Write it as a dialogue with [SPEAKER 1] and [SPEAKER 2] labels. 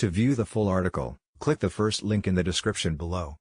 [SPEAKER 1] To view the full article, click the first link in the description below.